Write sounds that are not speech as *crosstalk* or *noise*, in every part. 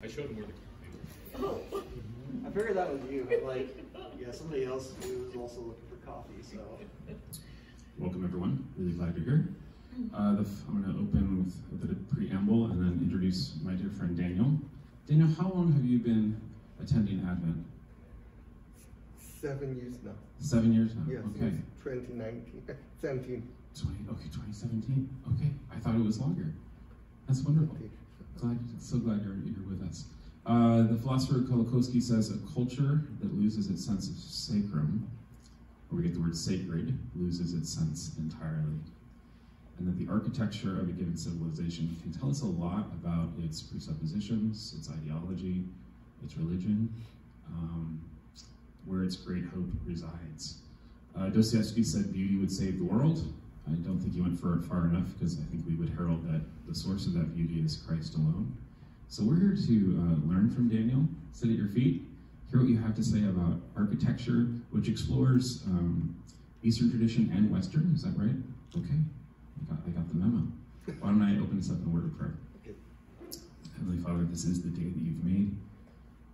I showed him where the coffee was. I figured that was you, but like, yeah, somebody else who was also looking for coffee, so. Welcome, everyone. Really glad you're here. Uh, the, I'm going to open with a bit of preamble and then introduce my dear friend Daniel. Daniel, how long have you been attending Advent? Seven years now. Seven years now. Yes, Okay. 2019, *laughs* 17. 20, okay, 2017. Okay. I thought it was longer. That's wonderful. Glad, so glad you're, you're with us. Uh, the philosopher Kolakowski says a culture that loses its sense of sacrum, where we get the word sacred, loses its sense entirely. And that the architecture of a given civilization can tell us a lot about its presuppositions, its ideology, its religion, um, where its great hope resides. Uh, Dostoevsky said beauty would save the world. I don't think he went for it far enough because I think we would herald that the source of that beauty is Christ alone. So we're here to uh, learn from Daniel, sit at your feet, hear what you have to say about architecture, which explores um, Eastern tradition and Western. Is that right? Okay, I got, I got the memo. Why don't I open this up in a word of prayer? Heavenly Father, this is the day that you've made.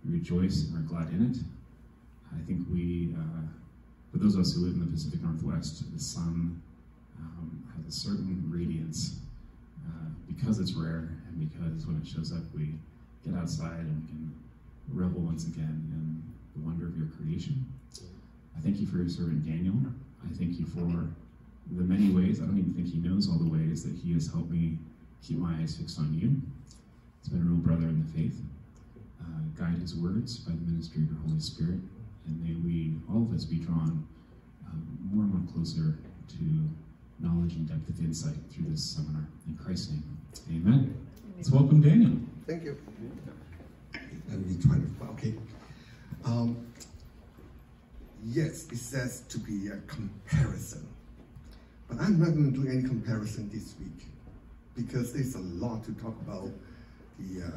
We rejoice and are glad in it. I think we, uh, for those of us who live in the Pacific Northwest, the sun um, has a certain radiance uh, because it's rare and because when it shows up, we get outside and we can revel once again in the wonder of your creation. I thank you for your servant Daniel. I thank you for the many ways, I don't even think he knows all the ways that he has helped me keep my eyes fixed on you. He's been a real brother in the faith. Uh, guide his words by the ministry of your Holy Spirit, and may we, all of us, be drawn um, more and more closer to knowledge and depth of insight through this seminar. In Christ's name, amen. Let's welcome Daniel. Thank you. Let me try to, okay. Um, yes, it says to be a comparison. But I'm not going to do any comparison this week because there's a lot to talk about the uh,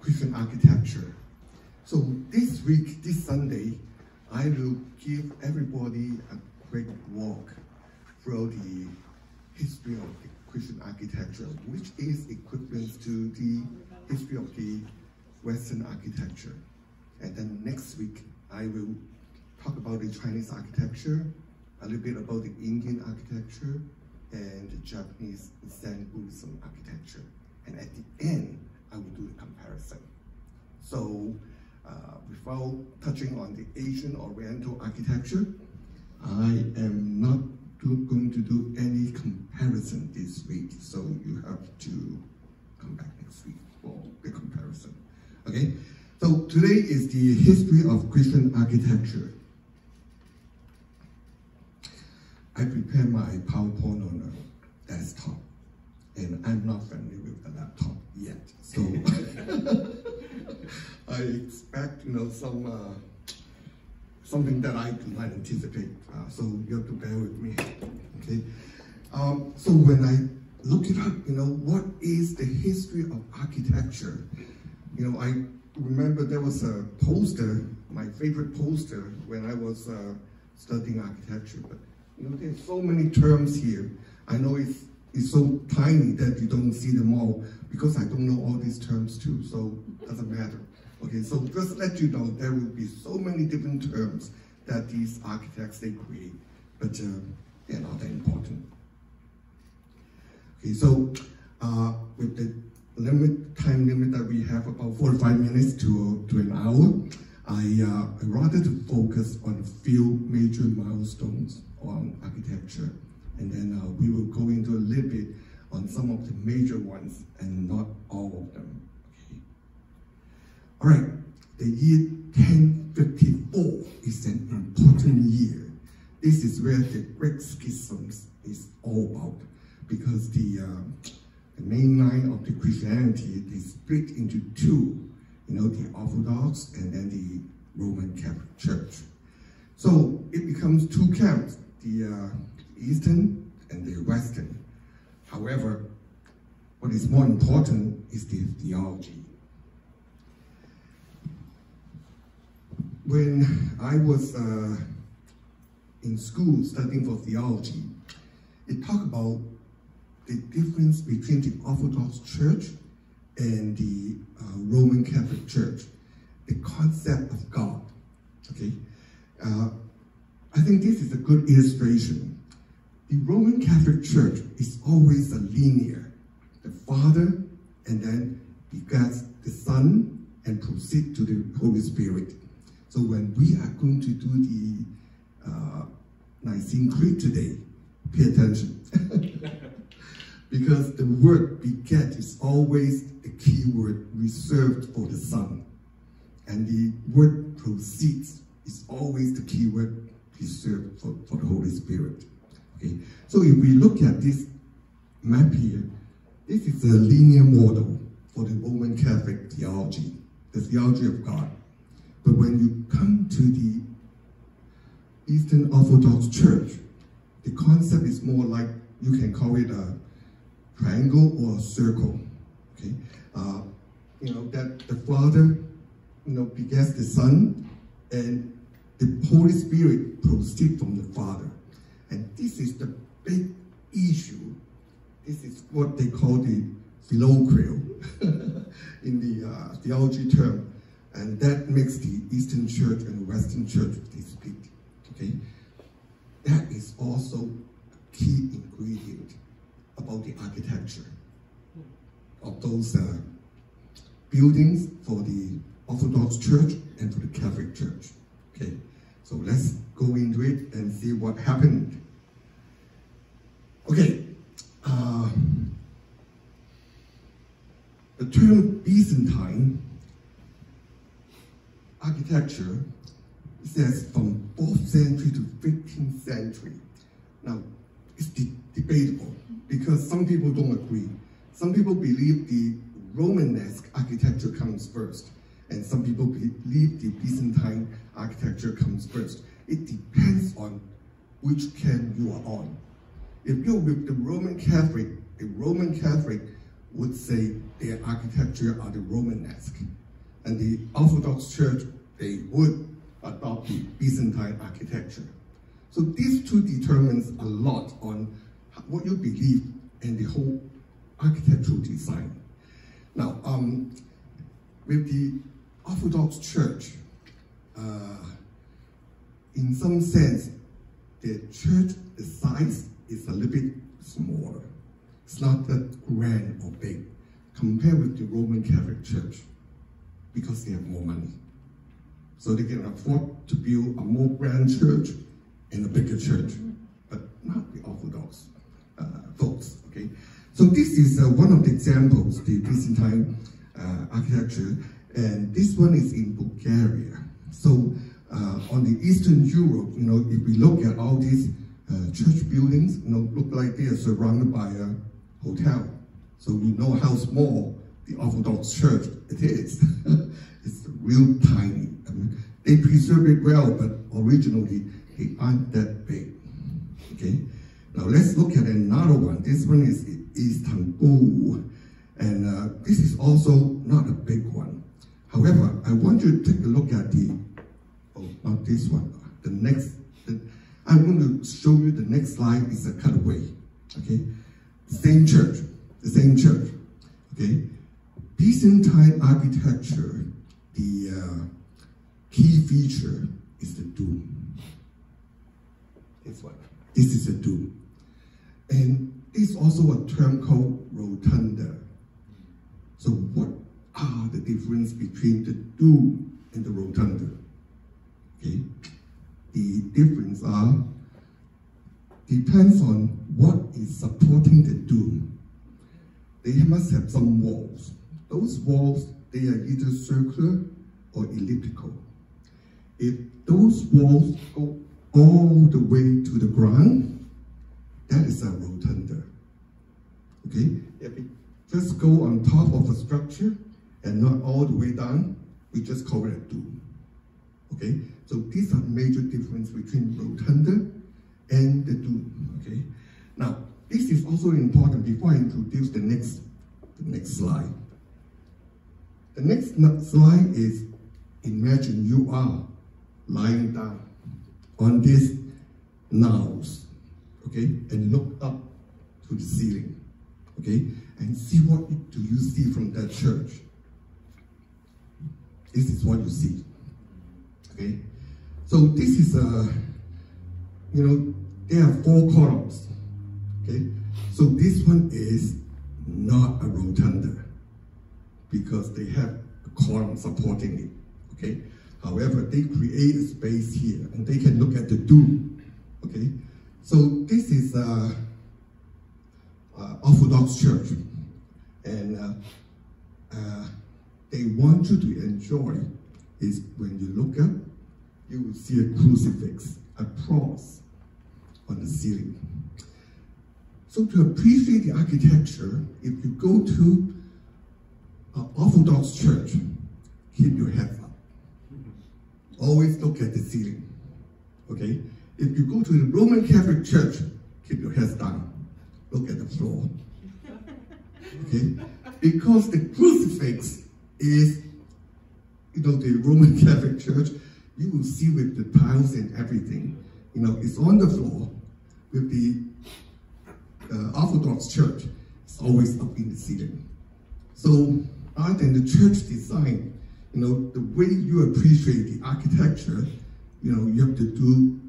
Christian architecture. So this week, this Sunday, I will give everybody a quick walk through the history of Christian architecture, which is equivalent to the history of the Western architecture. And then next week, I will talk about the Chinese architecture, a little bit about the Indian architecture, and the Japanese Zen Buddhism architecture. And at the end, I will do the comparison. So, uh, without touching on the Asian Oriental architecture, I am not going to do any comparison this week, so you have to come back next week for the comparison. Okay, so today is the history of Christian architecture. I prepared my PowerPoint on a desktop, and I'm not familiar with the laptop yet, so *laughs* I expect you know some uh, something that I do not anticipate. Uh, so you have to bear with me. Okay. Um, so when I look it up, you know, what is the history of architecture? You know, I remember there was a poster, my favorite poster when I was uh, studying architecture. But you know, there's so many terms here. I know it's it's so tiny that you don't see them all because I don't know all these terms too. So doesn't matter. Okay, so just let you know there will be so many different terms that these architects they create, but uh, they're not that important. Okay, so uh, with the limit time limit that we have about 45 minutes to, to an hour, I, uh, rather to focus on a few major milestones on architecture, and then uh, we will go into a little bit on some of the major ones and not all of them. Right, the year 1054 is an important year. This is where the Great Schisms is all about because the, uh, the main line of the Christianity is split into two, you know, the Orthodox and then the Roman Catholic Church. So it becomes two camps, the uh, Eastern and the Western. However, what is more important is the theology. When I was uh, in school studying for theology, it talked about the difference between the Orthodox Church and the uh, Roman Catholic Church, the concept of God. Okay, uh, I think this is a good illustration. The Roman Catholic Church is always a linear. The Father and then begets the Son and proceed to the Holy Spirit. So when we are going to do the uh, Nicene Creed today, pay attention. *laughs* because the word beget is always the key word reserved for the Son. And the word proceeds is always the key word reserved for, for the Holy Spirit. Okay, so if we look at this map here, this is a linear model for the Roman Catholic theology, the theology of God. But when you come to the Eastern Orthodox Church, the concept is more like you can call it a triangle or a circle. Okay, uh, you know that the Father, you know, begets the Son, and the Holy Spirit proceeds from the Father, and this is the big issue. This is what they call the filioque *laughs* in the uh, theology term, and that makes the Eastern Church and the Western Church speak. Okay, that is also a key ingredient about the architecture of those uh, buildings for the Orthodox Church and for the Catholic Church. Okay, so let's go into it and see what happened. Okay, uh, the term Byzantine architecture says from 4th century to 15th century. Now, it's de debatable because some people don't agree. Some people believe the Romanesque architecture comes first, and some people believe the Byzantine architecture comes first. It depends on which camp you are on. If you're with the Roman Catholic, the Roman Catholic would say their architecture are the Romanesque. And the Orthodox Church, they would adopt the Byzantine architecture. So these two determines a lot on what you believe in the whole architectural design. Now, um, with the Orthodox Church, uh, in some sense, the church, the size is a little bit smaller. It's not that grand or big compared with the Roman Catholic Church because they have more money. So they can afford to build a more grand church and a bigger church, but not the Orthodox uh, folks, okay? So this is uh, one of the examples, the Byzantine uh, architecture, and this one is in Bulgaria. So uh, on the Eastern Europe, you know, if we look at all these uh, church buildings, you know, look like they are surrounded by a hotel. So we know how small the Orthodox Church it is. *laughs* it's real tiny. I mean, they preserve it well, but originally they aren't that big. Okay. Now let's look at another one. This one is Istanbul, and uh, this is also not a big one. However, I want you to take a look at the, oh, not this one, the next, the, I'm going to show you the next slide is a cutaway, okay? Same church, the same church, okay? Byzantine time architecture, the uh, key feature is the dome. This one. This is a dome. And it's also a term called rotunda. So what are the difference between the dome and the rotunda? Okay. The difference are depends on what is supporting the dome. They must have some walls. Those walls, they are either circular or elliptical. If those walls go all the way to the ground, that is a rotunda. Okay? If it just go on top of a structure and not all the way down, we just call it a dome. Okay? So these are major difference between rotunda and the dome. Okay? Now, this is also important before I introduce the next, the next slide. The next slide is imagine you are lying down on these nails, okay, and look up to the ceiling, okay, and see what do you see from that church. This is what you see. Okay? So this is a, you know, there are four columns. Okay? So this one is not a rotunda because they have a column supporting it. Okay? However, they create a space here and they can look at the dome. Okay? So this is a, a Orthodox church. And uh, uh, they want you to enjoy is when you look up, you will see a crucifix, a cross on the ceiling. So to appreciate the architecture, if you go to an Orthodox church, keep your head up. Always look at the ceiling. Okay? If you go to the Roman Catholic Church, keep your heads down. Look at the floor. Okay? Because the crucifix is, you know, the Roman *laughs* Catholic Church, you will see with the tiles and everything. You know, it's on the floor with the uh, Orthodox Church, it's always up in the ceiling. So, other than the church design, you know, the way you appreciate the architecture, you know, you have to do,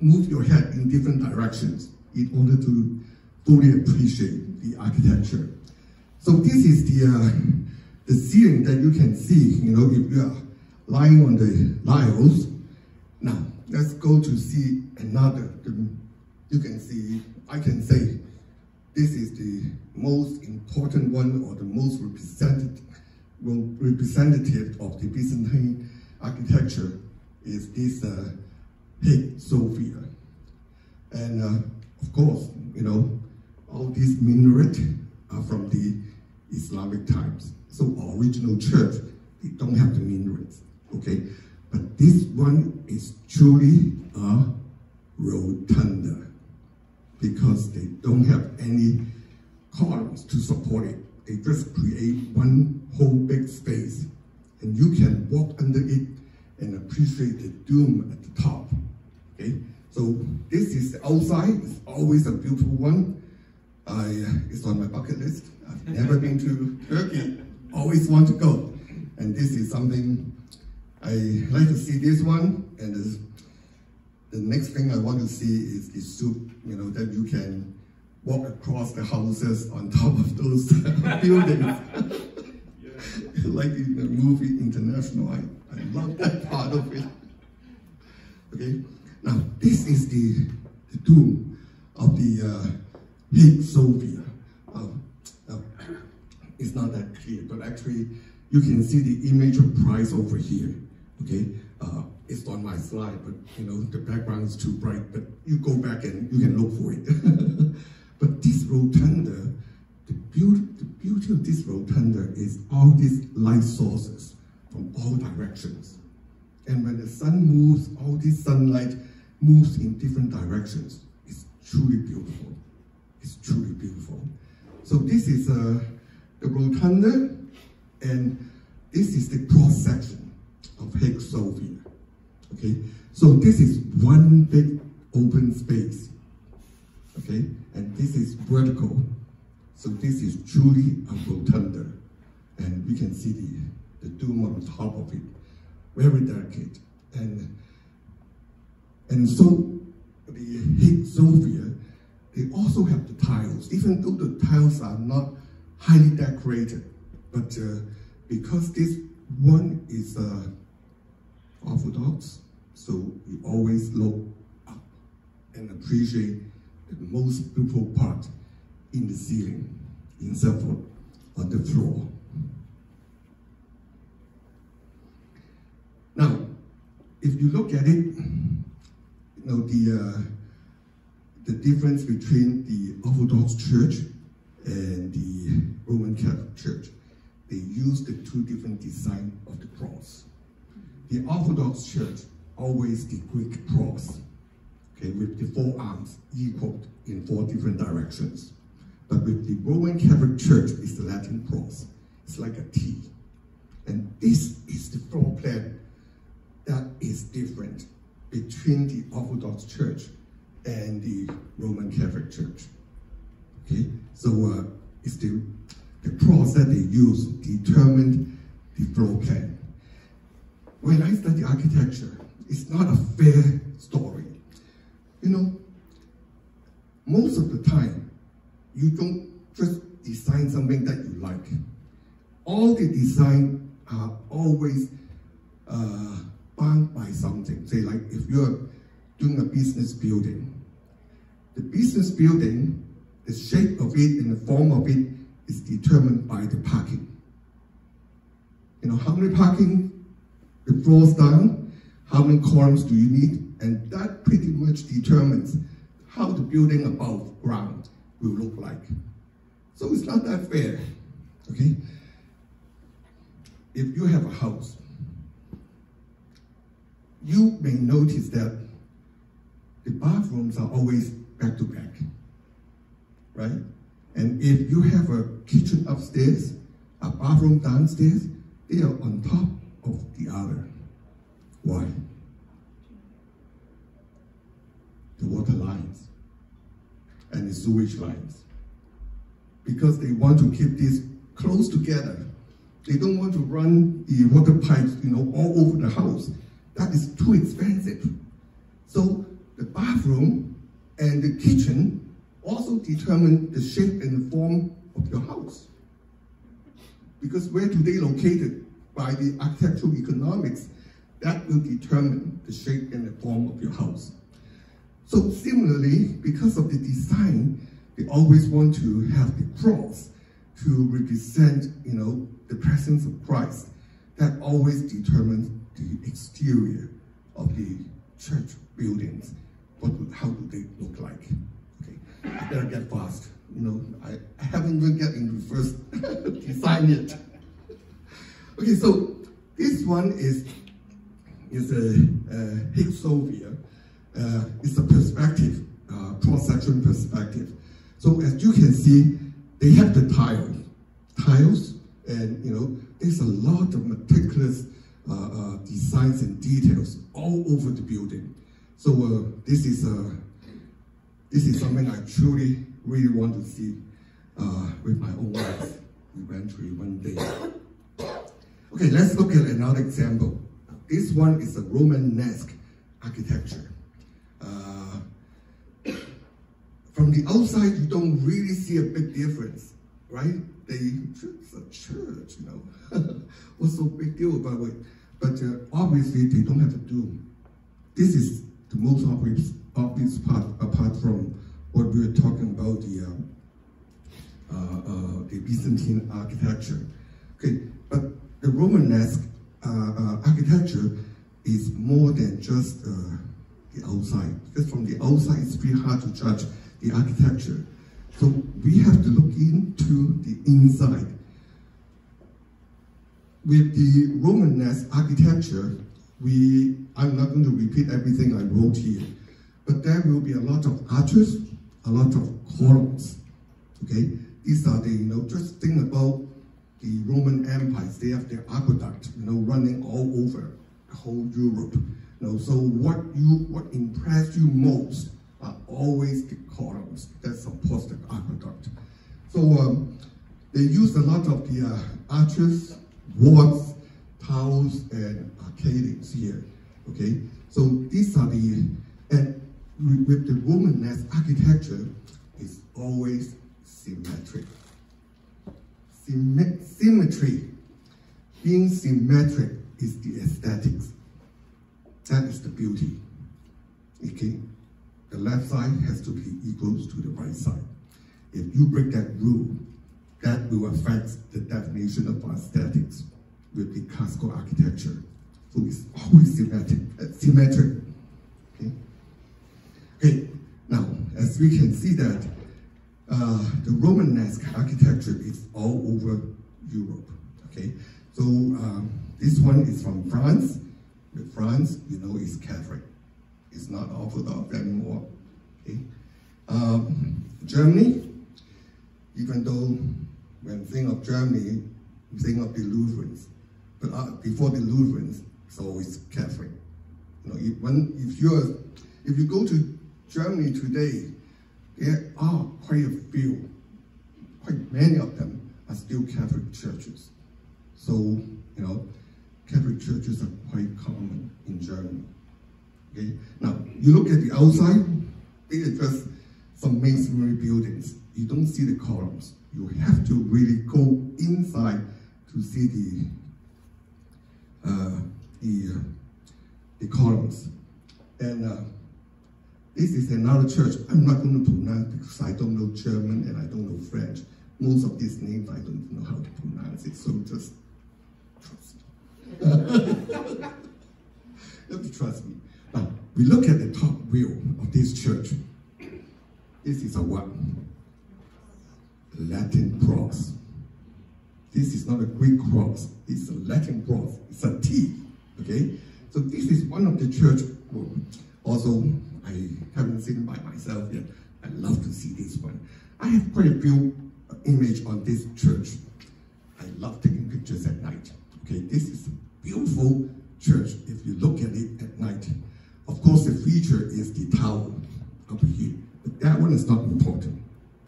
move your head in different directions in order to fully appreciate the architecture. So this is the, uh, the ceiling that you can see, you know, if you are lying on the Niles. Now, let's go to see another, you can see, I can say, this is the most important one or the most representative, representative of the Byzantine architecture is this uh, Sophia. And uh, of course, you know, all these minaret are from the Islamic times. So original church, they don't have the minarets, okay? But this one is truly a rotunda because they don't have any columns to support it. They just create one whole big space and you can walk under it and appreciate the dome at the top, okay? So this is the outside, it's always a beautiful one. I, it's on my bucket list. I've never been to Turkey, always want to go. And this is something, I like to see this one, and this, the next thing I want to see is the soup, you know, that you can walk across the houses on top of those *laughs* buildings. Like in the movie International, I, I love that part of it. Okay, now this is the, the dome of the uh, Hagia Sophia. Uh, uh, it's not that clear, but actually you can see the image of Christ over here. Okay, uh, it's on my slide, but you know the background is too bright. But you go back and you can look for it. *laughs* but this rotunda, the beauty, the beauty of this rotunda is all these light sources from all directions. And when the sun moves, all this sunlight moves in different directions. It's truly beautiful. It's truly beautiful. So this is uh, the rotunda, and this is the cross section of Hagia Sophia. Okay, so this is one big open space. Okay, and this is vertical. So this is truly a rotunda, and we can see the, the dome on top of it, very delicate. And and so the Hagia Sophia, they also have the tiles, even though the tiles are not highly decorated, but uh, because this one is uh, orthodox, so we always look up and appreciate the most beautiful part in the ceiling, instead of on the floor. Now, if you look at it, you know, the, uh, the difference between the Orthodox Church and the Roman Catholic Church, they use the two different design of the cross. The Orthodox Church always the Greek cross, okay, with the four arms equal in four different directions. But with the Roman Catholic Church, it's the Latin cross. It's like a T. And this is the floor plan that is different between the Orthodox Church and the Roman Catholic Church. Okay, so uh, it's the the cross that they use determined the floor plan. When I study architecture, it's not a fair story. You know, most of the time, you don't just design something that you like. All the design are always uh, bound by something. Say like if you're doing a business building, the business building, the shape of it and the form of it is determined by the parking. You know, how many parking the floors down, how many columns do you need, and that pretty much determines how the building above ground will look like. So it's not that fair, okay? If you have a house, you may notice that the bathrooms are always back to back, right? And if you have a kitchen upstairs, a bathroom downstairs, they are on top of the other. Why? The water lines and the sewage lines. Because they want to keep this close together. They don't want to run the water pipes, you know, all over the house. That is too expensive. So the bathroom and the kitchen also determine the shape and the form of your house. Because where do they located by the architectural economics, that will determine the shape and the form of your house. So similarly, because of the design, they always want to have the cross to represent, you know, the presence of Christ. That always determines the exterior of the church buildings. What, how do they look like? Okay, I better get fast. You know, I, I haven't even get into first *laughs* design yet. Okay, so this one is is a, a. Uh, it's a perspective, uh, cross-section perspective. So as you can see, they have the tile, tiles, and you know, there's a lot of meticulous uh, uh, designs and details all over the building. So uh, this is uh, this is something I truly really want to see uh, with my own eyes eventually one day. Okay, let's look at another example. This one is a Romanesque architecture. Uh, *coughs* from the outside, you don't really see a big difference, right? They, it's a church, you know. *laughs* What's so big deal about it? But uh, obviously, they don't have to do. This is the most obvious, obvious part, apart from what we were talking about the uh, uh, uh the Byzantine architecture. Okay, but the Romanesque uh, uh, architecture is more than just the outside. Because from the outside, it's pretty hard to judge the architecture. So we have to look into the inside. With the Romanesque architecture, we, I'm not going to repeat everything I wrote here, but there will be a lot of arches, a lot of columns, okay? These are the, you know, just think about the Roman empires. They have their aqueduct, you know, running all over the whole Europe. Know, so what you, what impressed you most are always the columns that support the aqueduct. So um, they use a lot of the uh, arches, wards, towers, and arcadings here. Okay, so these are the and with the Romanesque architecture, is always symmetric. Sym symmetry, being symmetric is the aesthetics. That is the beauty. Okay, the left side has to be equal to the right side. If you break that rule, that will affect the definition of our aesthetics with the classical architecture. So it's always symmetric. Uh, symmetric. Okay? okay, now, as we can see that uh, the Romanesque architecture is all over Europe. Okay, so um, this one is from France. With France, you know, it's Catholic. It's not Orthodox anymore. Okay, um, Germany, even though when think of Germany, think of the Lutherans. But uh, before the Lutherans, so it's always Catholic. You know, if, when, if you're, if you go to Germany today, there are quite a few, quite many of them are still Catholic churches. So, you know, Catholic churches are quite common in Germany. Okay, now you look at the outside, it is just some masonry buildings. You don't see the columns. You have to really go inside to see the uh, the uh, the columns. And uh, this is another church. I'm not going to pronounce because I don't know German and I don't know French. Most of these names I don't know how to pronounce it, so just. *laughs* you have trust me. Now, we look at the top view of this church. This is a what? Latin cross. This is not a Greek cross. It's a Latin cross. It's a T. Okay? So this is one of the church. Also, I haven't seen by myself yet. I love to see this one. I have quite a few image on this church. I love taking pictures at night. Okay, this is a beautiful church if you look at it at night. Of course, the feature is the tower up here, but that one is not important.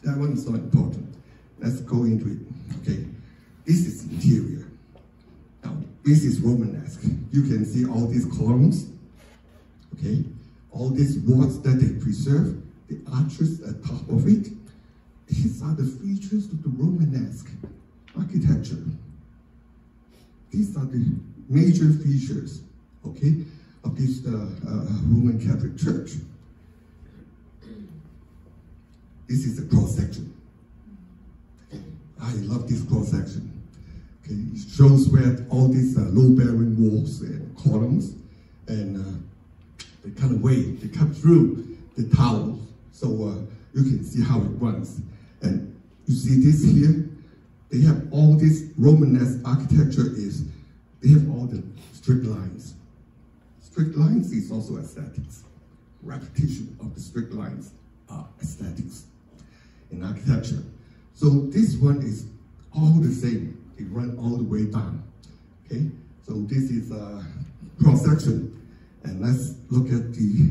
That one is not important. Let's go into it. Okay, this is interior. Now, this is Romanesque. You can see all these columns. Okay, all these walls that they preserve, the arches at top of it. These are the features of the Romanesque architecture. These are the major features, okay, of this uh, uh, Roman Catholic Church. This is the cross section. I love this cross section. Okay, it shows where all these uh, load-bearing walls and columns and uh, the kind of way they cut through the towers, so uh, you can see how it runs. And you see this here, they have all this Romanesque architecture is, they have all the strict lines. Strict lines is also aesthetics. Repetition of the strict lines are aesthetics in architecture. So this one is all the same. They run all the way down. Okay, so this is uh, a cross section, and let's look at the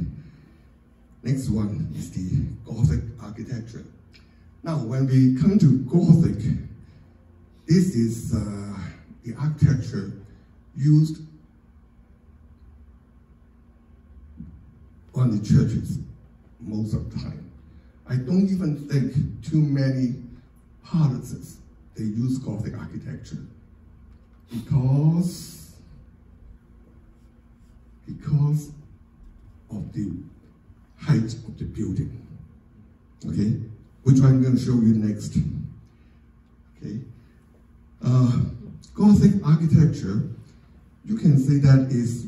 next one is the Gothic architecture. Now, when we come to Gothic, this is uh, the architecture used on the churches most of the time. I don't even think too many palaces they use Gothic architecture because because of the height of the building. Okay, which I'm going to show you next. Okay, uh, Gothic architecture, you can say that is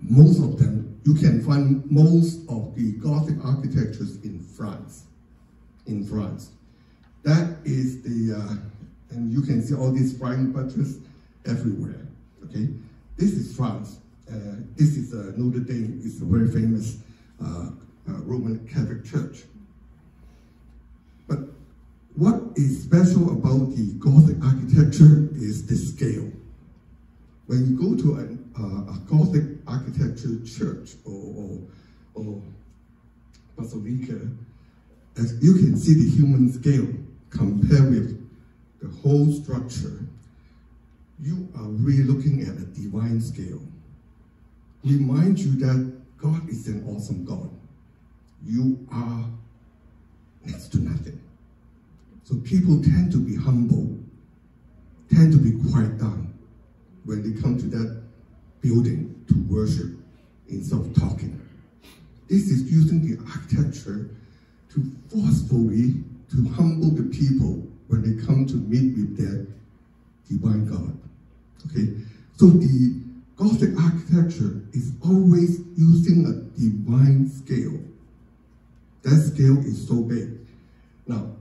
most of them. You can find most of the Gothic architectures in France. In France, that is the, uh, and you can see all these flying buttresses everywhere. Okay, this is France. Uh, this is uh, Notre Dame. It's a very famous uh, uh, Roman Catholic church. What is special about the Gothic architecture is the scale. When you go to a, uh, a Gothic architecture church or, or, or basilica, as you can see the human scale compared with the whole structure, you are really looking at a divine scale. Remind you that God is an awesome God. You are next to nothing. So people tend to be humble, tend to be quiet down when they come to that building to worship instead of talking. This is using the architecture to forcefully to humble the people when they come to meet with their divine God. Okay, so the Gothic architecture is always using a divine scale. That scale is so big. Now,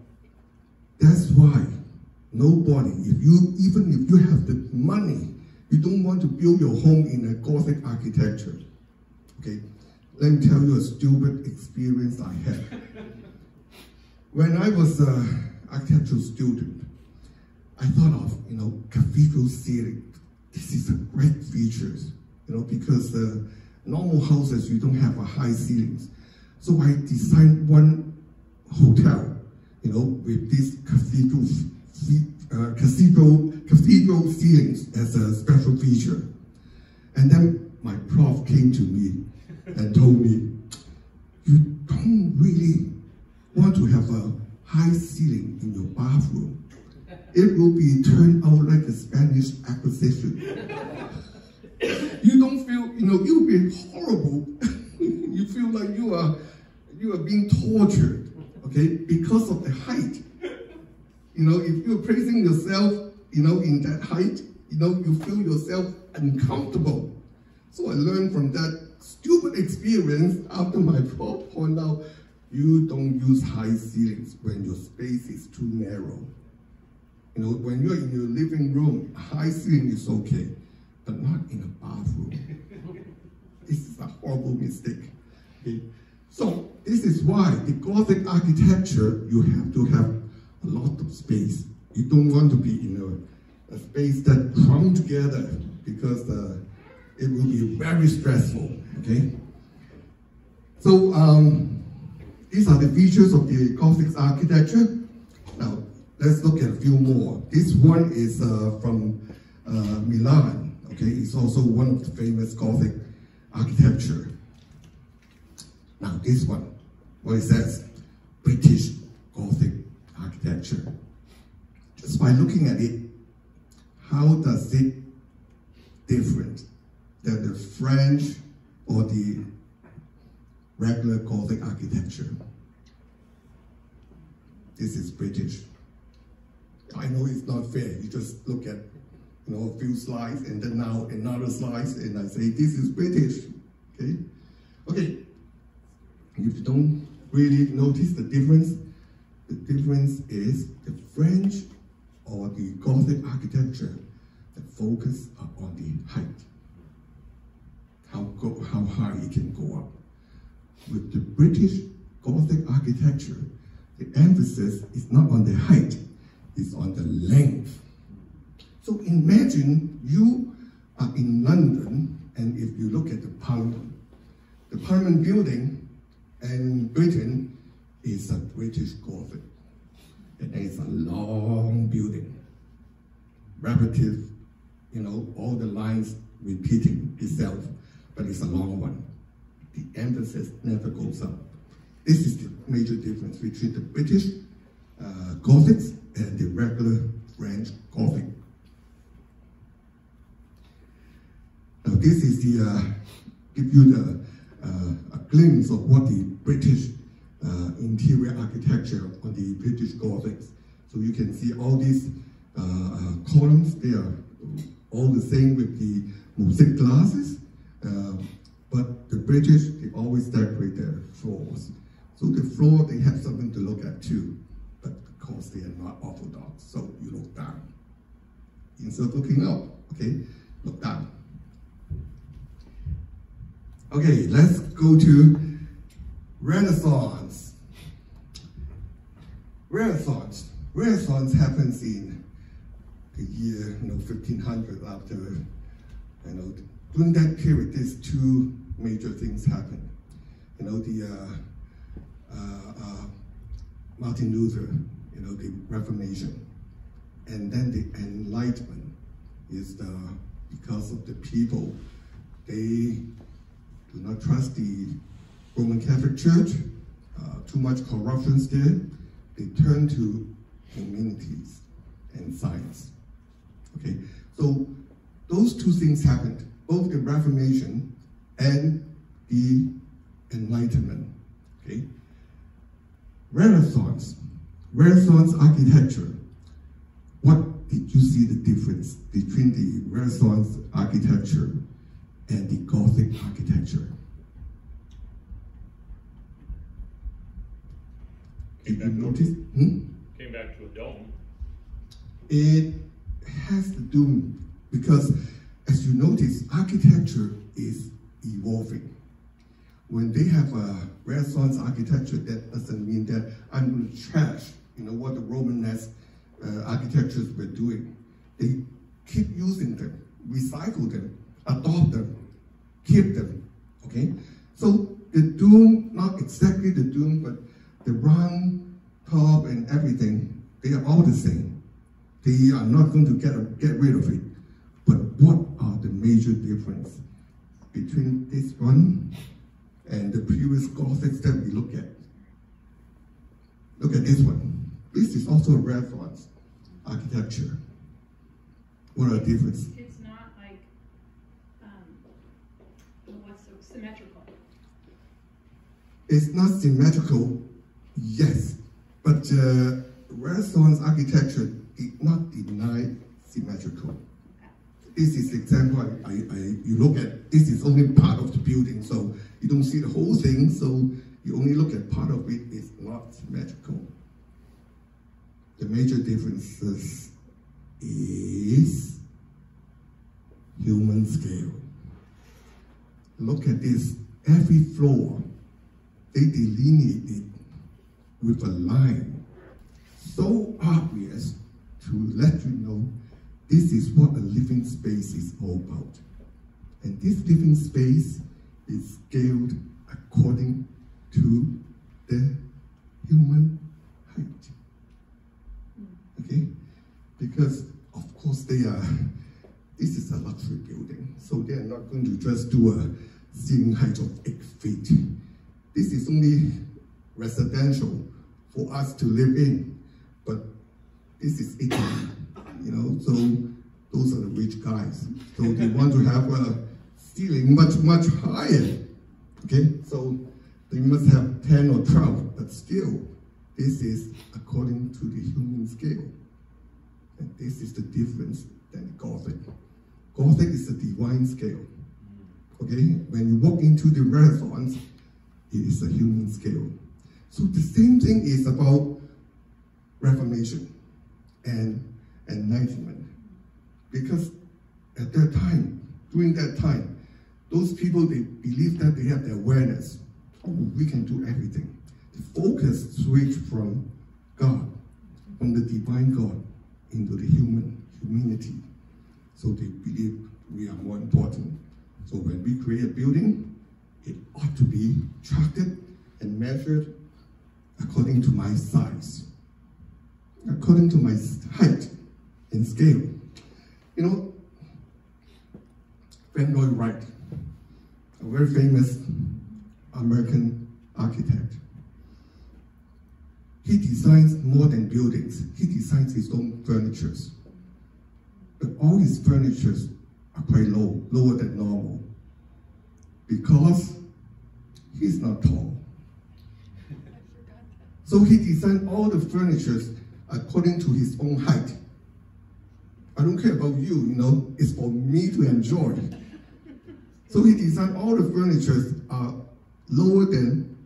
that's why nobody, if you even if you have the money, you don't want to build your home in a Gothic architecture. Okay, let me tell you a stupid experience I had. *laughs* when I was an architectural student, I thought of, you know, cathedral ceiling. This is a great features, you know, because uh, normal houses, you don't have a high ceilings. So I designed one hotel, you know, with this cathedral, uh, cathedral, cathedral ceilings as a special feature. And then my prof came to me and told me, you don't really want to have a high ceiling in your bathroom. It will be turned out like a Spanish Inquisition. you don't feel, you know, you'll be horrible. *laughs* you feel like you are you are being tortured, okay, because of the height. You know, if you're praising yourself, you know, in that height, you know, you feel yourself uncomfortable. So I learned from that stupid experience after my prof point out, you don't use high ceilings when your space is too narrow. You know, when you're in your living room, high ceiling is okay, but not in a bathroom. *laughs* this is a horrible mistake. Okay? So this is why the Gothic architecture, you have to have a lot of space. You don't want to be in a, a space that crumbed together because uh, it will be very stressful, okay? So um, these are the features of the Gothic architecture. Now, let's look at a few more. This one is uh, from uh, Milan, okay? It's also one of the famous Gothic architecture. Now this one, what it says, British Gothic architecture. Just by looking at it, how does it different than the French or the regular Gothic architecture? This is British. I know it's not fair. You just look at you know a few slides and then now another slides and I say this is British. Okay? Okay. If you don't really notice the difference, the difference is the French or the Gothic architecture, the focus on the height, how, go, how high it can go up. With the British Gothic architecture, the emphasis is not on the height, it's on the length. So imagine you are in London, and if you look at the Parliament, the Parliament building in Britain is a British Gothic. And it's a long building, repetitive, you know, all the lines repeating itself, but it's a long one. The emphasis never goes up. This is the major difference between the British uh, and the regular French Gothic. Now this is the, uh, give you the uh, a glimpse of what the British uh, interior architecture on the British Gothics. So you can see all these uh, uh, columns, they are all the same with the mosaic glasses, uh, but the British, they always decorate their floors. So the floor, they have something to look at too, but of course they are not orthodox, so you look down. Instead of looking up, okay, look down. Okay, let's go to Renaissance. Renaissance. Renaissance happens in the year, you know, 1500 after, you know, during that period, there's two major things happen. You know, the uh, uh, uh, Martin Luther, you know, the Reformation, and then the Enlightenment is the because of the people, they do not trust the Roman Catholic Church, uh, too much corruption there. They turn to humanities and science. Okay, so those two things happened, both the Reformation and the Enlightenment. Okay, Renaissance, Renaissance architecture. What did you see the difference between the Renaissance architecture and the Gothic architecture? Did you notice? Hmm? Came back to a dome. It has to do because, as you notice, architecture is evolving. When they have a Renaissance architecture, that doesn't mean that I'm going to trash, you know, what the Romanesque uh, architectures were doing. They keep using them, recycle them, adopt them, keep them. Okay? So the dome, not exactly the dome, but the round top and everything, they are all the same. They are not going to get, get rid of it. But what are the major difference between this one and the previous Gothic that we look at? Look at this one. This is also a Renaissance architecture. What are the differences? It's not like, um, what's the, symmetrical. It's not symmetrical, yes, but uh, Renaissance architecture did not deny symmetrical. This is example I, I, I, you look at, this is only part of the building, so you don't see the whole thing, so you only look at part of it, it's not symmetrical. The major differences is human scale. Look at this, every floor, they delineate it with a line so obvious to let you know this is what a living space is all about. And this living space is scaled according to the human height. Okay? Because, of course, they are, this is a luxury building, so they are not going to just do a ceiling height of eight feet. This is only residential for us to live in, but this is Italy, you know, so those are the rich guys. So they *laughs* want to have a ceiling much, much higher, okay? So they must have 10 or 12, but still, this is according to the human scale. And this is the difference than Gothic. Gothic is the divine scale. Okay? When you walk into the Renaissance, it is a human scale. So the same thing is about Reformation and Enlightenment. Because at that time, during that time, those people, they believe that they have the awareness. Oh, we can do everything. The focus switched from God, from the divine God, into the human humanity. So they believe we are more important. So when we create a building, it ought to be charted and measured according to my size, according to my height and scale. You know, Frank Lloyd Wright, a very famous American architect, he designs more than buildings. He designs his own furnitures. But all his furnitures are quite low, lower than normal. Because he's not tall. So he designed all the furnitures according to his own height. I don't care about you, you know, it's for me to enjoy. So he designed all the furnitures are lower than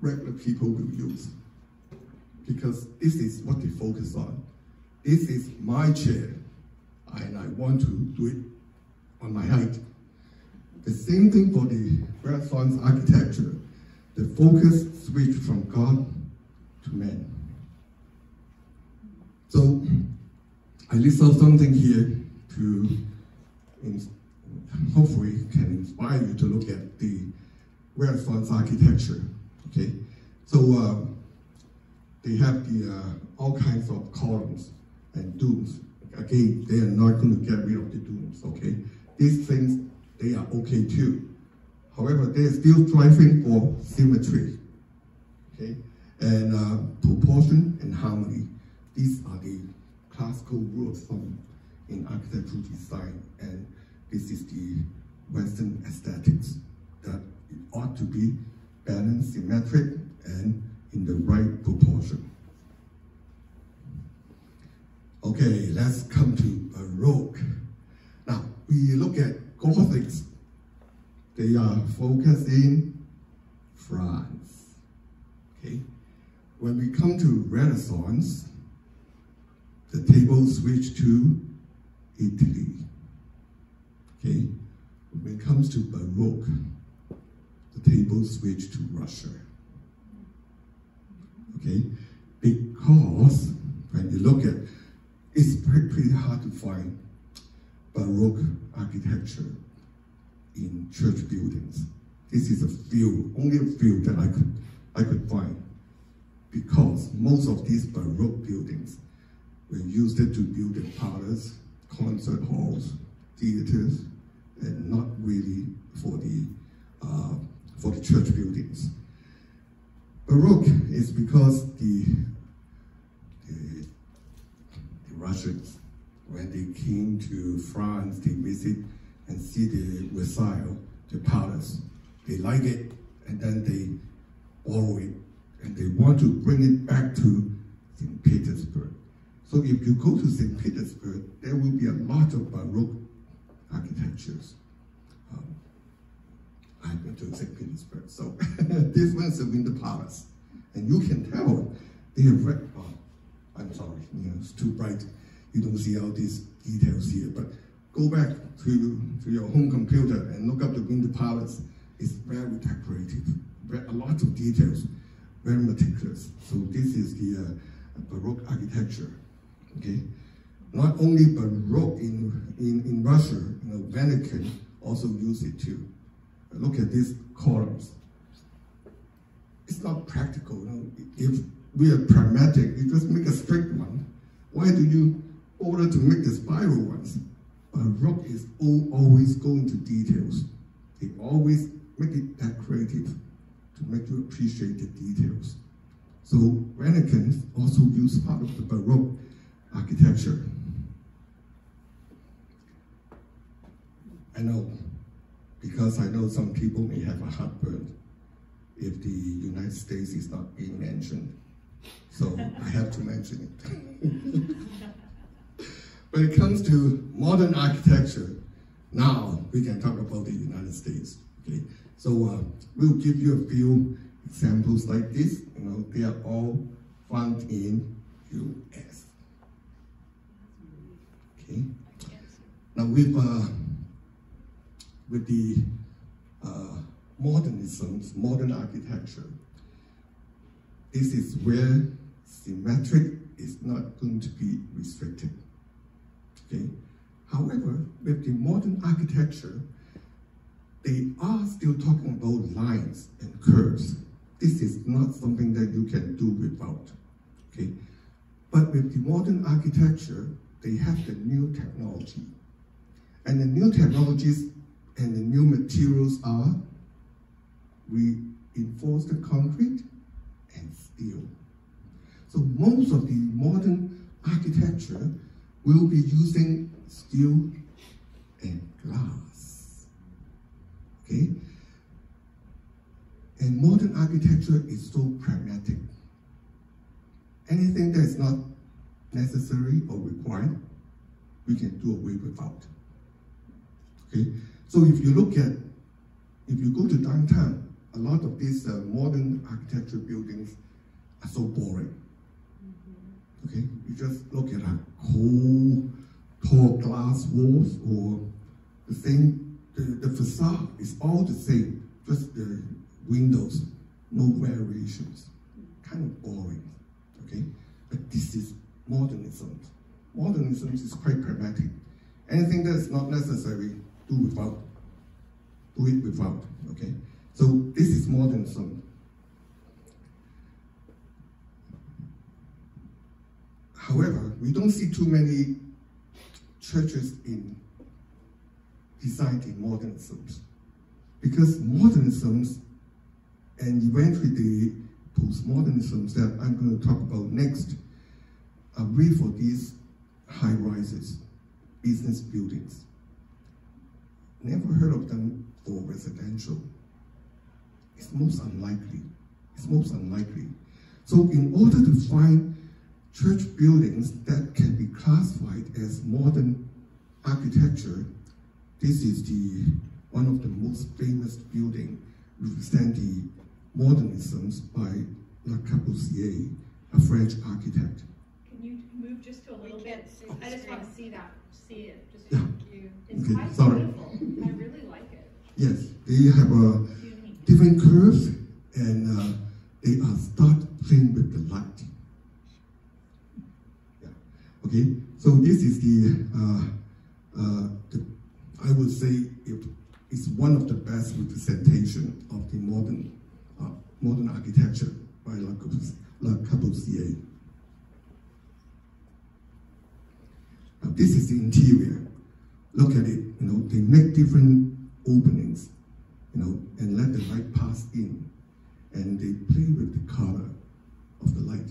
regular people will use. Because this is what they focus on. This is my chair, and I want to do it on my height. The same thing for the Renaissance architecture. The focus switched from God to man. So I list out something here to hopefully can inspire you to look at the Renaissance architecture. Okay, so uh, they have the uh, all kinds of columns and domes. Again, they are not going to get rid of the domes. Okay, these things they are okay too. However, they are still striving for symmetry. Okay, and uh, proportion and harmony. These are the classical rules from in architectural design, and this is the Western aesthetics that it ought to be balanced, symmetric, and in the right proportion. Okay, let's come to Baroque. Now, we look at Gothics. They are focused in France. When we come to Renaissance, the table switch to Italy. Okay, when it comes to Baroque, the table switch to Russia. Okay, because when you look at, it's pretty, hard to find Baroque architecture in church buildings. This is a few, only a few that I could, I could find because most of these Baroque buildings were used to build the palace, concert halls, theaters, and not really for the uh, for the church buildings. Baroque is because the, the, the Russians, when they came to France, they visit and see the Versailles, the palace. They like it, and then they borrow it, and they want to bring it back to St. Petersburg. So if you go to St. Petersburg, there will be a lot of Baroque architectures. Um, I've been to St. Petersburg, so *laughs* this one's the Winter Palace. And you can tell they have read, oh, I'm sorry, you know, it's too bright. You don't see all these details here, but go back to, to your home computer and look up the Winter Palace. It's very decorative, a lot of details, very meticulous. So this is the uh, Baroque architecture, okay? Not only Baroque in, in, in Russia, you know, Vatican also use it too. Look at these columns. It's not practical. You know? If we are pragmatic, you just make a straight one. Why do you order to make the spiral ones? Baroque is all, always going to details. They always make it that creative to make you appreciate the details. So Vatican also use part of the Baroque architecture. I know, because I know some people may have a heartburn if the United States is not being mentioned. So I have to mention it. *laughs* when it comes to modern architecture, now we can talk about the United States. Okay, so uh, we'll give you a few examples like this. You know, they are all found in U.S. Okay. Now with uh, with the uh, modernisms, modern architecture, this is where symmetric is not going to be restricted. Okay. However, with the modern architecture, they are still talking about lines and curves. This is not something that you can do without. Okay. But with the modern architecture, they have the new technology. And the new technologies and the new materials are reinforced concrete and steel. So most of the modern architecture will be using steel and glass. Okay? And modern architecture is so pragmatic. Anything that is not necessary or required, we can do away without. Okay? So if you look at, if you go to downtown, a lot of these uh, modern architecture buildings are so boring. Okay, you just look at a cold, tall glass walls or the same, the, the facade is all the same, just the windows, no variations. Kind of boring, okay? But this is modernism. Modernism is quite pragmatic. Anything that's not necessary, do without. Do it without, okay? So this is modernism. However, we don't see too many churches in designed in modernisms because modernisms and eventually the postmodernisms that I'm going to talk about next are really for these high rises, business buildings. Never heard of them for residential. It's most unlikely. It's most unlikely. So in order to find church buildings that can be classified as modern architecture, this is the one of the most famous building represent the modernisms by Le Corbusier, a French architect. Can you move just to a little bit? see I the just want to see that, see it, just, Yeah. You- it's Okay, quite sorry. beautiful. I really like it. Yes, they have a different curves and uh, they are start playing with the light. Yeah. Okay, so this is the, uh, uh, the I would say it is one of the best representation of the modern uh, modern architecture by Le Corbusier. Corbusier. this is the interior. Look at it. You know, they make different openings, you know, and let the light pass in, and they play with the color of the light.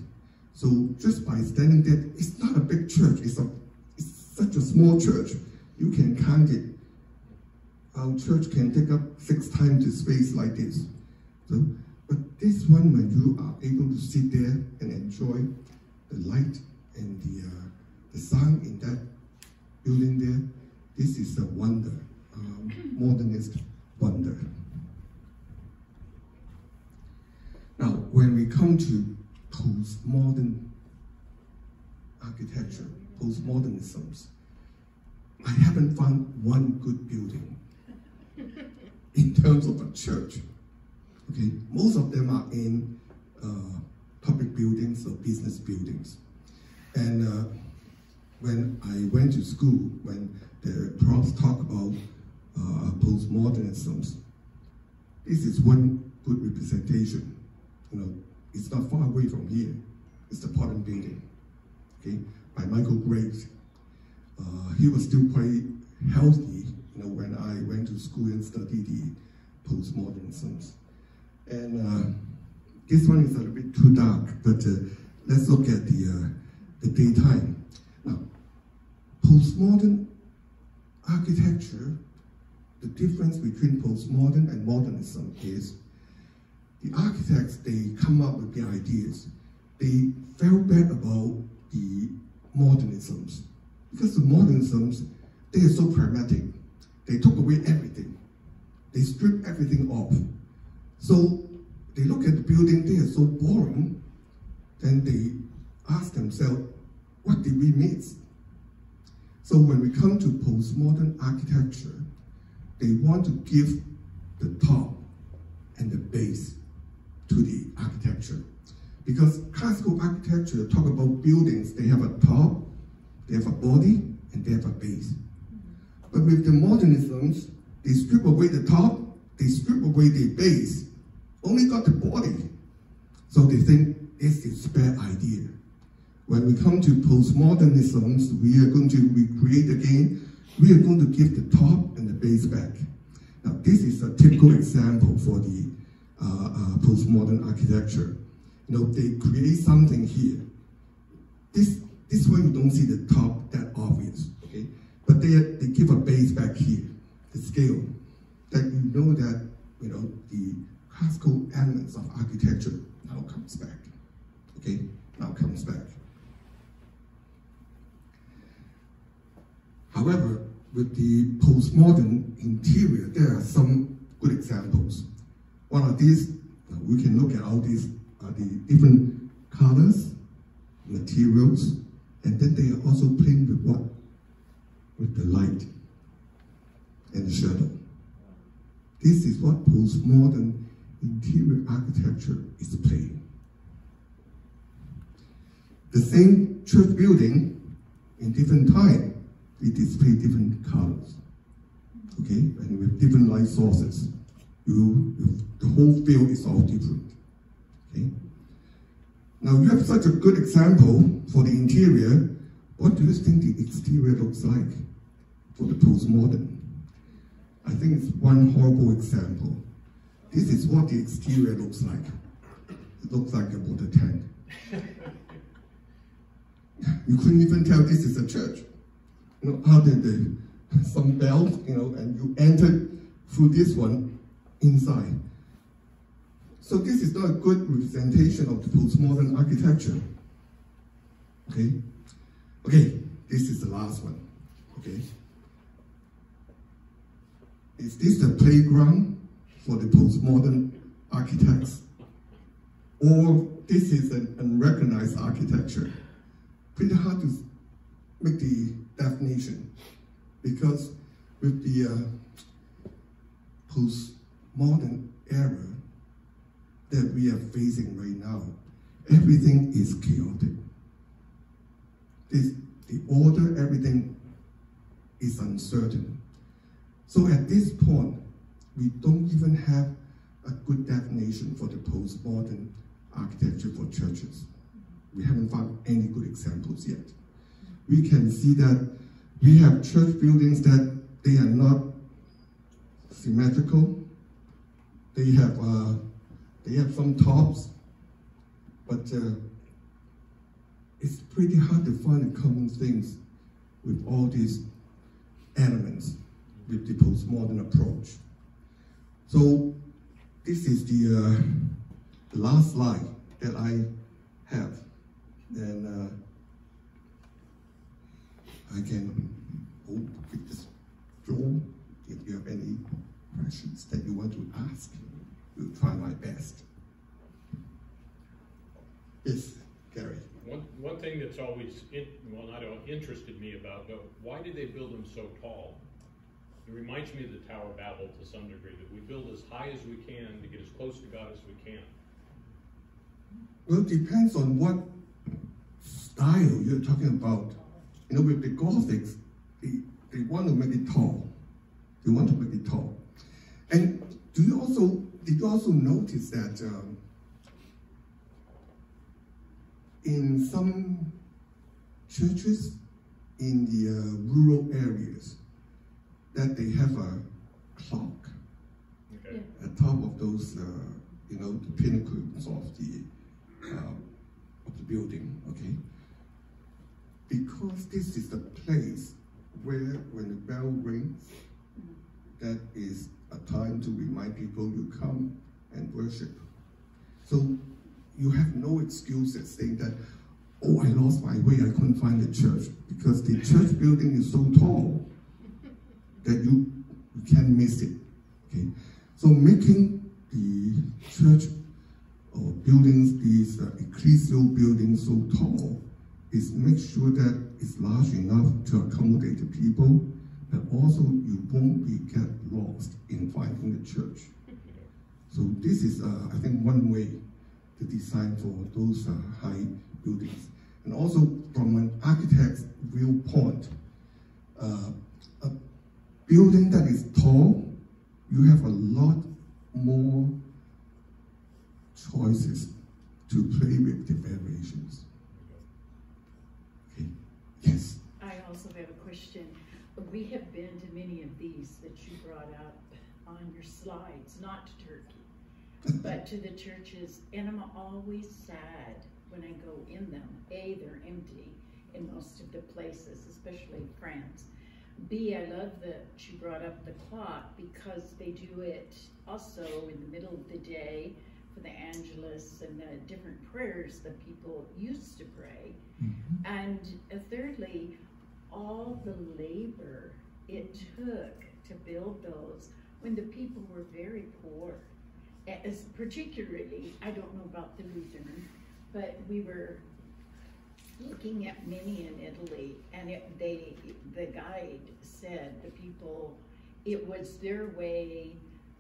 So just by standing there, it's not a big church. It's a it's such a small church. You can count it. Our church can take up six times the space like this. So, but this one, when you are able to sit there and enjoy the light and the uh, the sound in that building there, this is a wonder, um, *clears throat* modernist wonder. Now, when we come to postmodern architecture, postmodernisms, I haven't found one good building in terms of a church. Okay, most of them are in uh, public buildings or business buildings. And uh, when I went to school, when the profs talk about uh, postmodernisms, this is one good representation. You know, it's not far away from here. It's the Portland Building, okay, by Michael Graves. Uh, he was still quite healthy, you know, when I went to school and studied the postmodernisms. And uh, this one is a little bit too dark, but uh, let's look at the, uh, the daytime. Now, postmodern architecture, the difference between postmodern and modernism is the architects, they come up with the ideas. They felt bad about the modernisms because the modernisms, they are so pragmatic. They took away everything. They stripped everything off. So they look at the building, they are so boring. Then they ask themselves, what did we miss? So when we come to postmodern architecture, they want to give the top and the base to the architecture. Because classical architecture talk about buildings, they have a top, they have a body, and they have a base. But with the modernisms, they strip away the top, they strip away the base, only got the body. So they think this is a bad idea. When we come to postmodernisms, we are going to recreate again, we are going to give the top and the base back. Now, this is a typical example for the uh, uh, postmodern architecture. You know, they create something here. This, this one you don't see the top that obvious? But they, they give a base back here, the scale, that you know that, you know, the classical elements of architecture now comes back, okay? Now comes back. However, with the postmodern interior, there are some good examples. One of these, uh, we can look at all these uh, the different colors, materials, and then they are also playing with what? With the light and the shadow. This is what postmodern interior architecture is playing. The same church building in different time, it display different colors. Okay, and with different light sources. You, the whole field is all different. Okay? Now you have such a good example for the interior. What do you think the exterior looks like for the postmodern? I think it's one horrible example. This is what the exterior looks like. It looks like a water tank. *laughs* You couldn't even tell this is a church. You know, how did the *laughs* some bells, you know, and you entered through this one inside. So this is not a good representation of the postmodern architecture. Okay? Okay, this is the last one. Okay? Is this the playground for the postmodern architects? Or this is an unrecognized architecture? Pretty hard to make the definition because with the uh, postmodern era that we are facing right now, everything is chaotic. This, the order, everything is uncertain. So at this point, we don't even have a good definition for the postmodern architecture for churches. We haven't found any good examples yet. We can see that We have church buildings that they are not symmetrical. They have uh, they have some tops, but uh, it's pretty hard to find the common things with all these elements with the postmodern approach. So this is the, uh, the last slide that I have, and uh, I can hope with this if you have any questions that you want to ask. We'll try my best. Yes, Gary. One, one thing that's always, in, well, not all- interested me about, but why did they build them so tall? It reminds me of the Tower of Babel to some degree, that we build as high as we can to get as close to God as we can. Well, it depends on what style you're talking about. You know, with the Gothics, they, they want to make it tall. They want to make it tall. And do you also did you also notice that um, in some churches in the uh, rural areas that they have a clock Okay? at top of those, uh, you know, the pinnacles of the uh, of the building. Okay, because this is the place where, when the bell rings, that is a time to remind people you come and worship. So you have no excuse excuses saying that, oh, I lost my way, I couldn't find the church, because the church building is so tall that you, you can't miss it. Okay, so making the church or buildings, these uh, ecclesial buildings so tall, is make sure that it's large enough to accommodate the people, but also you won't be get lost in finding the church. So this is, uh, I think, one way to design for those uh, high buildings. And also from an architect's viewpoint, uh, a building that is tall, you have a lot more choices to play with the variations. Okay. Yes. I also have a question. We have been to many of these that you brought up on your slides, not to Turkey, but to the churches, and I'm always sad when I go in them. A, they're empty in most of the places, especially France. B, I love that you brought up the clock because they do it also in the middle of the day for the Angelus and the different prayers that people used to pray. And uh, thirdly, all the labor it took to build those when the people were very poor. As particularly, I don't know about the Lutheran, but we were looking at many in Italy, and it, they, the guide said the people, it was their way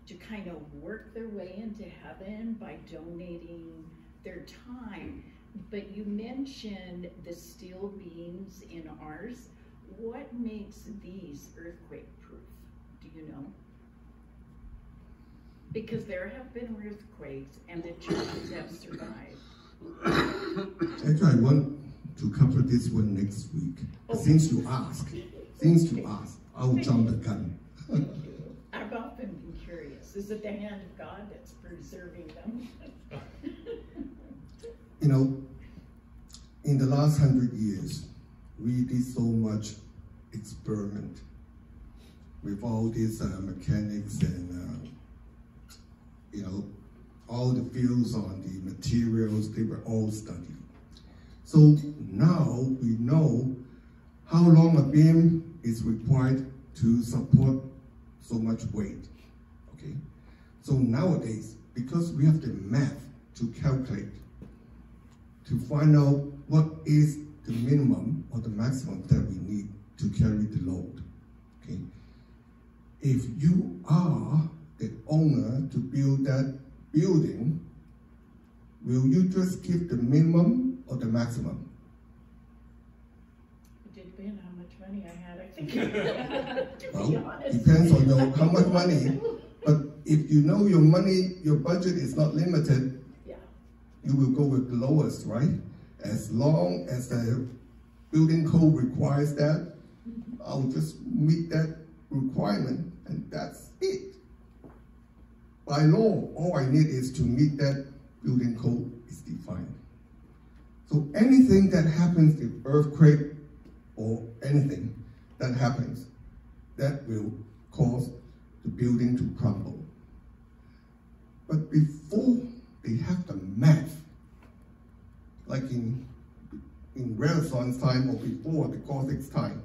to kind of work their way into heaven by donating their time. But you mentioned the steel beams in ours. What makes these earthquake proof? Do you know? Because there have been earthquakes and the churches have survived. Actually, I want to cover this one next week. Since you ask, since you ask, I'll jump the gun. I've often been curious. Is it the hand of God that's preserving them? *laughs* You know, in the last hundred years, we did so much experiment with all these uh, mechanics and, uh, you know, all the fields on the materials, they were all studied. So now we know how long a beam is required to support so much weight, okay? So nowadays, because we have the math to calculate, to find out what is the minimum or the maximum that we need to carry the load. Okay. If you are the owner to build that building, will you just give the minimum or the maximum? It depends how much money I had, I think. *laughs* To be Well, honest. depends on your how much money. But if you know your money, your budget is not limited, Yeah, you will go with the lowest, right? As long as the building code requires that, mm-hmm. I'll just meet that requirement and that's it. By law, all I need is to meet that building code is defined. So anything that happens, if earthquake or anything that happens, that will cause the building to crumble. But before they have the math, like in, in Renaissance time or before the Gothic time,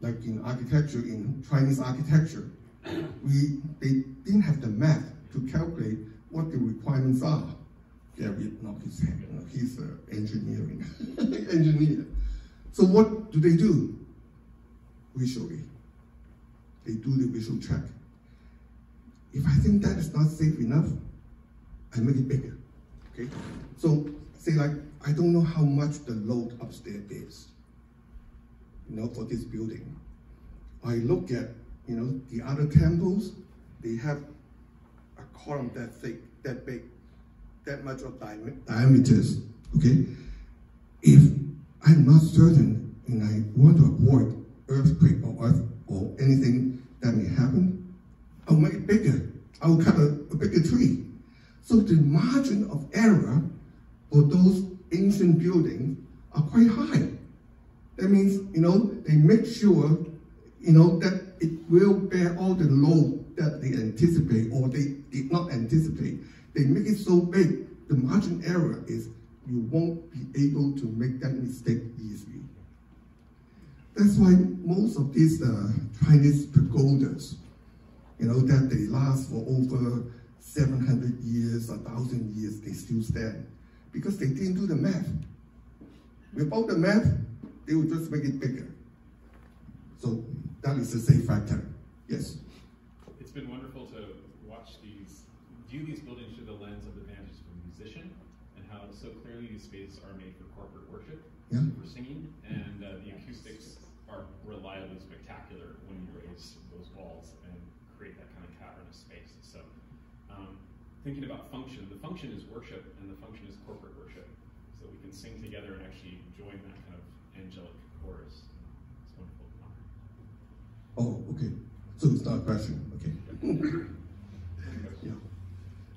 like in architecture, in Chinese architecture, *clears throat* we they didn't have the math to calculate what the requirements are. Gary knocked his head, he's an uh, engineering *laughs* engineer. So what do they do? Visually. They do the visual check. If I think that is not safe enough, I make it bigger. Okay? So say like I don't know how much the load upstairs is, you know, for this building. I look at, you know, the other temples, they have a column that thick, that big, that much of diam- diameters, okay? If I'm not certain and I want to avoid earthquake or earth or anything that may happen, I'll make it bigger. I'll cut a, a bigger tree. So the margin of error for those ancient buildings are quite high. That means, you know, they make sure, you know, that it will bear all the load that they anticipate or they did not anticipate. They make it so big, the margin error is you won't be able to make that mistake easily. That's why most of these uh, Chinese pagodas, you know, that they last for over 700 years, 1,000 years, they still stand. Because they didn't do the math. Without the math, they would just make it bigger. So that is the safe factor. Yes. It's been wonderful to watch these, view these buildings through the lens of the vantage of a musician and how so clearly these spaces are made for corporate worship, Yeah. for singing, and uh, the acoustics are reliably spectacular when you raise those walls and create that kind of cavernous space. So, um, thinking about function, the function is worship and the function is corporate worship. So we can sing together and actually join that kind of angelic chorus. Oh, okay. So it's not question. Okay. *laughs* yeah.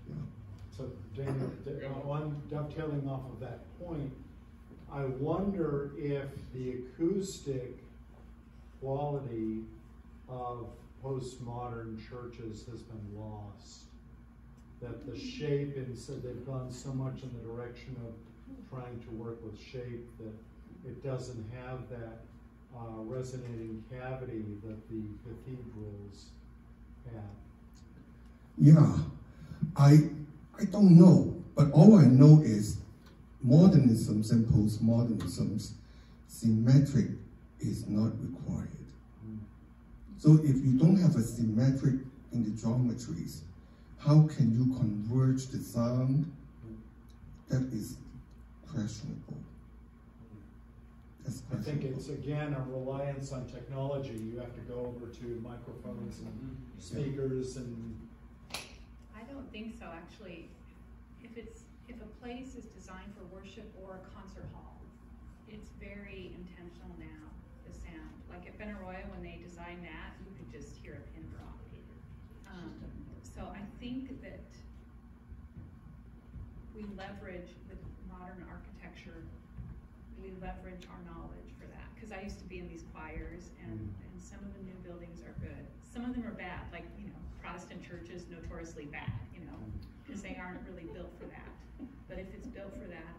Yeah. So Daniel, uh, on dovetailing off of that point, I wonder if the acoustic quality of postmodern churches has been lost. That the shape, and so they've gone so much in the direction of trying to work with shape that it doesn't have that uh, resonating cavity that the cathedrals have. Yeah, I I don't know, but all I know is modernisms and postmodernisms, symmetric is not required. So if you don't have a symmetric in the geometries, how can you converge the sound? That is questionable. That's I think it's again a reliance on technology. You have to go over to microphones and speakers and I don't think so, actually. If it's, if a place is designed for worship or a concert hall, it's very intentional now, the sound. Like at Benaroya, when they designed that, you could just hear a pin drop. Um, so I think that we leverage the modern architecture, we leverage our knowledge for that. Cause I used to be in these choirs and, and some of the new buildings are good. Some of them are bad, like, you know, Protestant churches notoriously bad, you know, cause they aren't really built for that. But if it's built for that,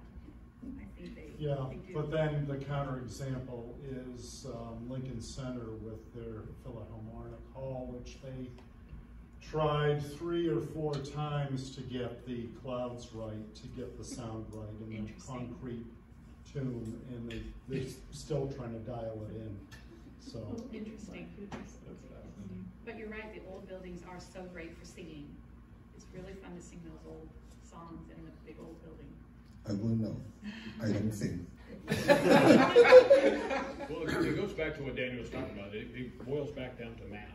I think they, yeah. they. But then the counterexample is um, Lincoln Center with their Philharmonic Hall, which they tried three or four times to get the clouds right, to get the sound right and the concrete tomb, and they they're still trying to dial it in. So. Interesting. But you're right, the old buildings are so great for singing. It's really fun to sing those old songs in the big old building. I will know. I don't sing. *laughs* Well, it it goes back to what Daniel was talking about, it, it boils back down to math.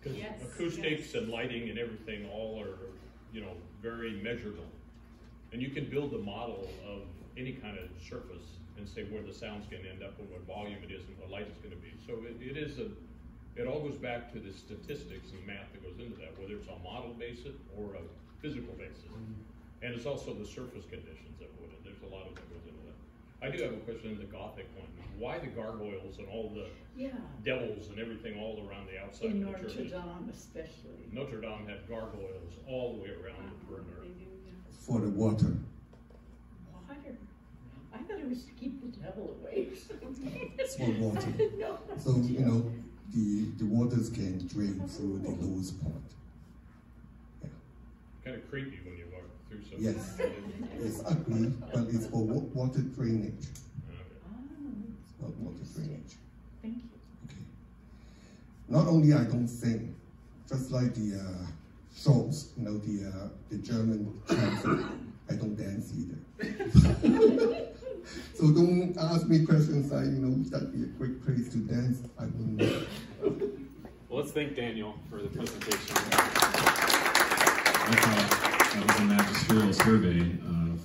Because Yes, acoustics yes. and lighting and everything all are, you know, very measurable. And you can build a model of any kind of surface and say where the sound's gonna end up and what volume it is and what light it's gonna be. So it, it is a, it all goes back to the statistics and math that goes into that, whether it's a model basis or a physical basis. And it's also the surface conditions that go in, there's a lot of that goes into that. I do have a question in the Gothic one, why the gargoyles and all the Yeah, devils and everything all around the outside in of the Notre churches? Dame especially. Notre Dame had gargoyles all the way around the perimeter. They do, yeah. For the water. Water. I thought it was to keep the devil away. It's for water. *laughs* No. So, you know, the, the waters can drain through the lowest point. Kind of creepy when you walk through some. Yes. It's ugly, but it's for water drainage. Okay. Ah, Not water drainage. Thank you. Okay. Not only I don't sing, just like the uh, Scholz, you know, the uh, the German chancellor, I don't dance either. So don't ask me questions like, you know, would that be a great place to dance? I wouldn't know. Well, let's thank Daniel for the presentation. I thought that was a magisterial survey of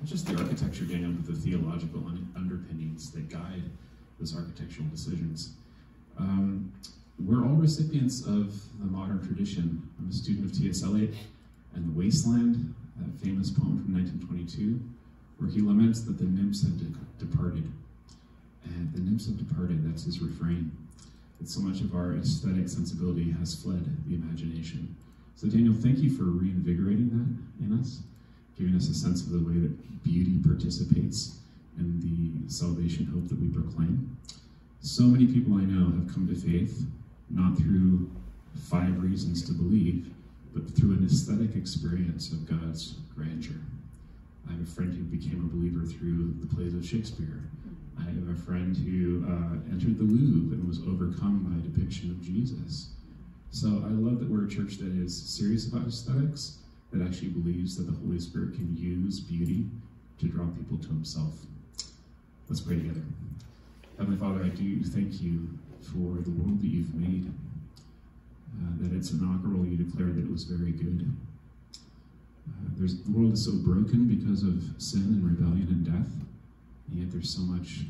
not just the architecture, Daniel, but the theological underpinnings that guide those architectural decisions. Um, we're all recipients of the modern tradition. I'm a student of T.S. Eliot and The Wasteland, that famous poem from 1922, where he laments that the nymphs had de- departed. And the nymphs have departed, that's his refrain. That so much of our aesthetic sensibility has fled the imagination. So, Daniel, thank you for reinvigorating that in us, giving us a sense of the way that beauty participates in the salvation hope that we proclaim. So many people I know have come to faith not through five reasons to believe, but through an aesthetic experience of God's grandeur. I have a friend who became a believer through the plays of Shakespeare. I have a friend who uh, entered the Louvre and was overcome by a depiction of Jesus. So I love that we're a church that is serious about aesthetics, that actually believes that the Holy Spirit can use beauty to draw people to Himself. Let's pray together. Heavenly Father, I do thank you for the world that you've made, uh, that it's inaugural. You declared that it was very good. There's, the world is so broken because of sin and rebellion and death, and yet there's so much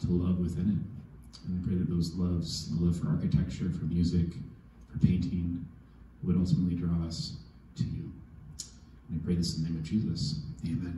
to love within it. And I pray that those loves, the love for architecture, for music, for painting, would ultimately draw us to you. And I pray this in the name of Jesus. Amen.